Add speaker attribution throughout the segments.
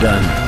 Speaker 1: done.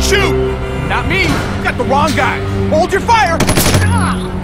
Speaker 1: Shoot!
Speaker 2: Not me!
Speaker 1: You got the wrong guy! Hold your fire! Ah!